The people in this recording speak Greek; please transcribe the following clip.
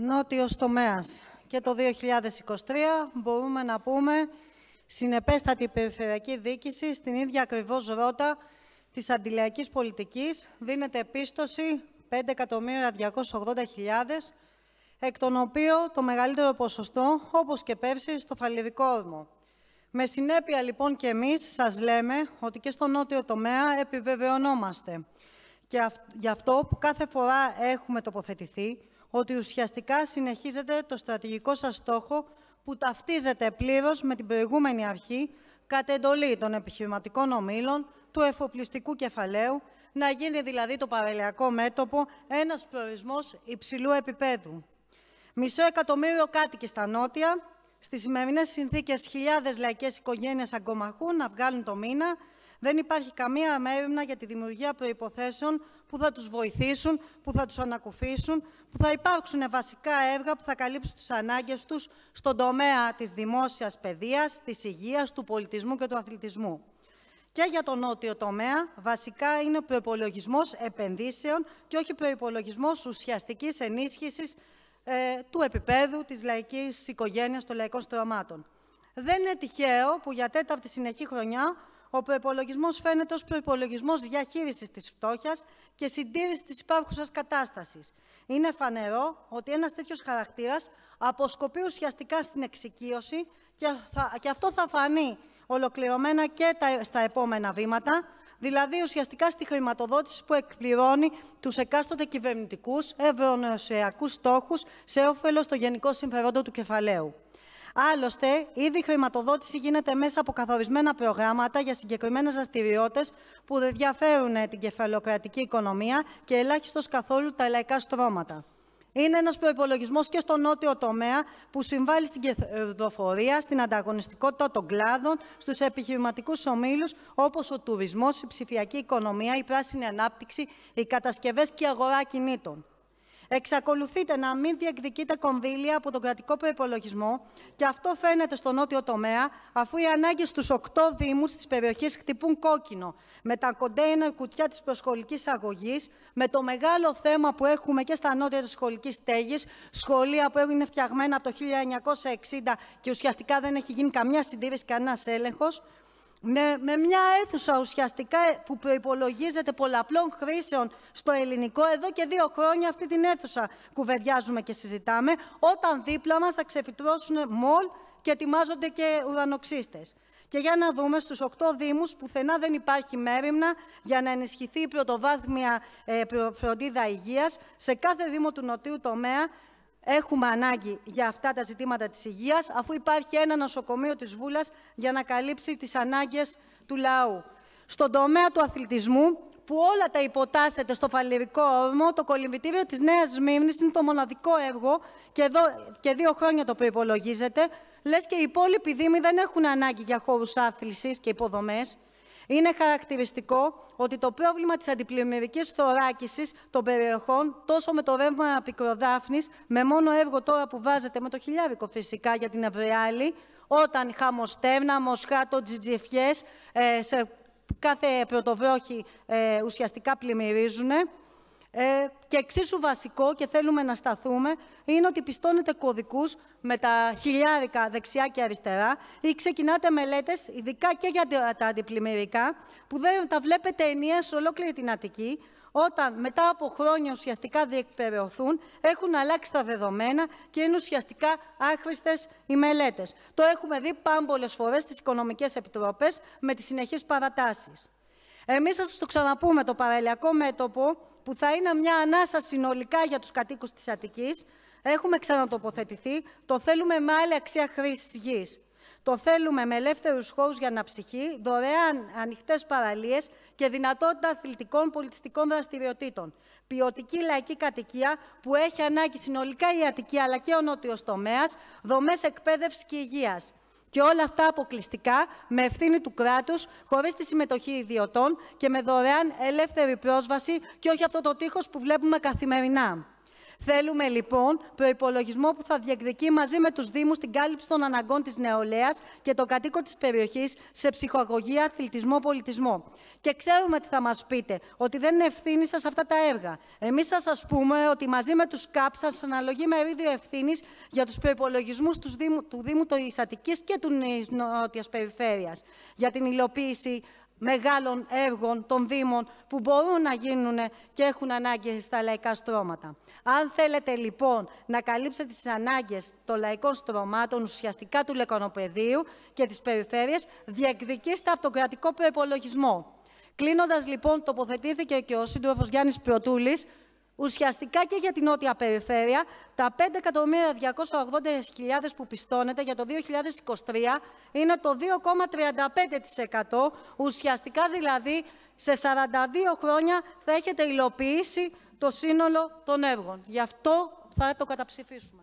νότιος τομέας. Και το 2023 μπορούμε να πούμε συνεπέστατη περιφερειακή διοίκηση στην ίδια ακριβώς ρότα της αντιλαϊκής πολιτικής δίνεται πίστοση 5.280.000 εκ των οποίων το μεγαλύτερο ποσοστό, όπως και πέρσι, στο φαλιρικό όρμο. Με συνέπεια, λοιπόν, και εμείς σας λέμε ότι και στο νότιο τομέα επιβεβαιωνόμαστε. Και γι' αυτό που κάθε φορά έχουμε τοποθετηθεί, ότι ουσιαστικά συνεχίζεται το στρατηγικό σας στόχο που ταυτίζεται πλήρως με την προηγούμενη αρχή κατ' εντολή των επιχειρηματικών ομήλων του εφοπλιστικού κεφαλαίου, να γίνει δηλαδή το παραλιακό μέτωπο ένας προορισμός υψηλού επίπεδου. Μισό εκατομμύριο κάτοικοι στα νότια, στις σημερινές συνθήκες χιλιάδες λαϊκές οικογένειες αγκομαχούν να βγάλουν το μήνα, δεν υπάρχει καμία μέρημνα για τη δημιουργία προϋποθέσεων που θα τους βοηθήσουν, που θα τους ανακουφίσουν, που θα υπάρξουν βασικά έργα που θα καλύψουν τις ανάγκες τους στον τομέα της δημόσιας παιδείας, της υγείας, του πολιτισμού και του αθλητισμού. Και για τον νότιο τομέα, βασικά είναι ο προπολογισμό επενδύσεων και όχι προπολογισμό ουσιαστικής ενίσχυσης ε, του επίπεδου της λαϊκής οικογένειας των λαϊκών στρωμάτων. Δεν είναι τυχαίο που για τέταρτη συνεχή χρονιά ο προπολογισμό φαίνεται ως προπολογισμό διαχείρισης της φτώχειας και συντήρησης της υπάρχουσας κατάστασης. Είναι φανερό ότι ένας τέτοιος χαρακτήρας αποσκοπεί ουσιαστικά στην εξοικείωση και, και αυτό θα φανεί ολοκληρωμένα και τα, στα επόμενα βήματα, δηλαδή ουσιαστικά στη χρηματοδότηση που εκπληρώνει τους εκάστοτε κυβερνητικούς ευρωνοσιακούς στόχους σε όφελος των γενικών συμφερόντων του κεφαλαίου. Άλλωστε, ήδη η χρηματοδότηση γίνεται μέσα από καθορισμένα προγράμματα για συγκεκριμένες δραστηριότητες που δεν διαφέρουν την κεφαλαιοκρατική οικονομία και ελάχιστος καθόλου τα λαϊκά στρώματα. Είναι ένας προπολογισμό και στο νότιο τομέα που συμβάλλει στην κερδοφορία, στην ανταγωνιστικότητα των κλάδων, στους επιχειρηματικούς ομίλους όπως ο τουρισμός, η ψηφιακή οικονομία, η πράσινη ανάπτυξη, οι κατασκευές και η αγορά κινήτων. Εξακολουθείτε να μην διεκδικείτε κονδύλια από τον κρατικό προπολογισμό και αυτό φαίνεται στο νότιο τομέα, αφού οι ανάγκες στους οκτώ Δήμους της περιοχής χτυπούν κόκκινο, με τα κοντέινερ κουτιά της προσχολικής αγωγής, με το μεγάλο θέμα που έχουμε και στα νότια της σχολικής στέγης, σχολεία που έχουν φτιαγμένα από το 1960 και ουσιαστικά δεν έχει γίνει καμιά συντήρηση, κανένας έλεγχος με, με μια αίθουσα ουσιαστικά που προϋπολογίζεται πολλαπλών χρήσεων στο ελληνικό, εδώ και δύο χρόνια αυτή την αίθουσα κουβεντιάζουμε και συζητάμε, όταν δίπλα μας θα ξεφυτρώσουν μολ και ετοιμάζονται και ουρανοξύστες. Και για να δούμε στους οκτώ Δήμους πουθενά δεν υπάρχει μέρημνα για να ενισχυθεί η πρωτοβάθμια ε, φροντίδα υγείας σε κάθε Δήμο του Νοτιού τομέα έχουμε ανάγκη για αυτά τα ζητήματα της υγείας, αφού υπάρχει ένα νοσοκομείο της Βούλας για να καλύψει τις ανάγκες του λαού. Στον τομέα του αθλητισμού, που όλα τα υποτάσσεται στο φαλυρικό όρμο, το κολυμβητήριο της Νέας Μήμνης είναι το μοναδικό έργο και, εδώ, και δύο χρόνια το προϋπολογίζεται, λες και οι υπόλοιποι δήμοι δεν έχουν ανάγκη για χώρους άθλησης και υποδομές. Είναι χαρακτηριστικό ότι το πρόβλημα της αντιπλημμυρικής θωράκισης των περιοχών, τόσο με το ρεύμα πικροδάφνης, με μόνο έργο τώρα που βάζετε με το χιλιάρικο φυσικά για την Ευρεάλη, όταν χαμοστεύνα, μοσχάτο, τζιτζιφιές, ε, σε κάθε πρωτοβρόχη ε, ουσιαστικά πλημμυρίζουν, ε, και εξίσου βασικό και θέλουμε να σταθούμε είναι ότι πιστώνετε κωδικούς με τα χιλιάρικα δεξιά και αριστερά ή ξεκινάτε μελέτες, ειδικά και για τα αντιπλημμυρικά, που δεν τα βλέπετε ενιαία σε ολόκληρη την Αττική, όταν μετά από χρόνια ουσιαστικά διεκπαιρεωθούν, έχουν αλλάξει τα δεδομένα και είναι ουσιαστικά άχρηστες οι μελέτες. Το έχουμε δει πάμπολε φορές στις οικονομικές επιτροπές με τις συνεχείς παρατάσεις. Εμείς θα σας το ξαναπούμε, το παραλιακό μέτωπο που θα είναι μια ανάσα συνολικά για τους κατοίκους της Αττικής. Έχουμε ξανατοποθετηθεί. Το θέλουμε με άλλη αξία χρήσης γης. Το θέλουμε με ελεύθερους χώρους για αναψυχή, δωρεάν ανοιχτές παραλίες και δυνατότητα αθλητικών πολιτιστικών δραστηριοτήτων. Ποιοτική λαϊκή κατοικία που έχει ανάγκη συνολικά η Αττική αλλά και ο νότιος τομέας, δομές εκπαίδευσης και υγείας. Και όλα αυτά αποκλειστικά με ευθύνη του κράτους, χωρίς τη συμμετοχή ιδιωτών και με δωρεάν ελεύθερη πρόσβαση και όχι αυτό το τείχος που βλέπουμε καθημερινά. Θέλουμε λοιπόν προπολογισμό που θα διεκδικεί μαζί με τους Δήμους την κάλυψη των αναγκών της νεολαίας και των κατοίκων της περιοχής σε ψυχαγωγία, αθλητισμό, πολιτισμό. Και ξέρουμε τι θα μας πείτε, ότι δεν είναι ευθύνη σας αυτά τα έργα. Εμείς θα σα πούμε ότι μαζί με τους ΚΑΠ σας αναλογεί μερίδιο ευθύνης για τους προπολογισμού τους Δήμου, του Δήμου της Αττικής και του Νότιας Περιφέρειας για την υλοποίηση μεγάλων έργων των Δήμων που μπορούν να γίνουν και έχουν ανάγκες στα λαϊκά στρώματα. Αν θέλετε λοιπόν να καλύψετε τις ανάγκες των λαϊκών στρωμάτων ουσιαστικά του λεκανοπεδίου και της περιφέρειας, διεκδικήστε από τον κρατικό προπολογισμό. Κλείνοντας λοιπόν, τοποθετήθηκε και ο σύντροφος Γιάννης Πρωτούλης, ουσιαστικά και για την νότια περιφέρεια, τα 5.280.000 που πιστώνεται για το 2023 είναι το 2,35%. Ουσιαστικά δηλαδή σε 42 χρόνια θα έχετε υλοποιήσει το σύνολο των έργων. Γι' αυτό θα το καταψηφίσουμε.